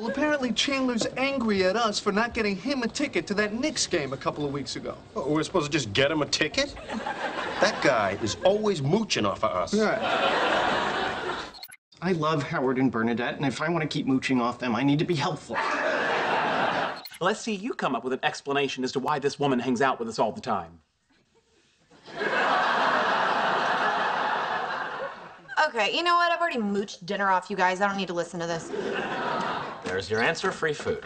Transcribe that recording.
Well, apparently Chandler's angry at us for not getting him a ticket to that Knicks game a couple of weeks ago. Oh, we're supposed to just get him a ticket? That guy is always mooching off of us. I love Howard and Bernadette, and if I want to keep mooching off them, I need to be helpful. Let's see you come up with an explanation as to why this woman hangs out with us all the time. Okay, you know what? I've already mooched dinner off you guys. I don't need to listen to this. There's your answer free food.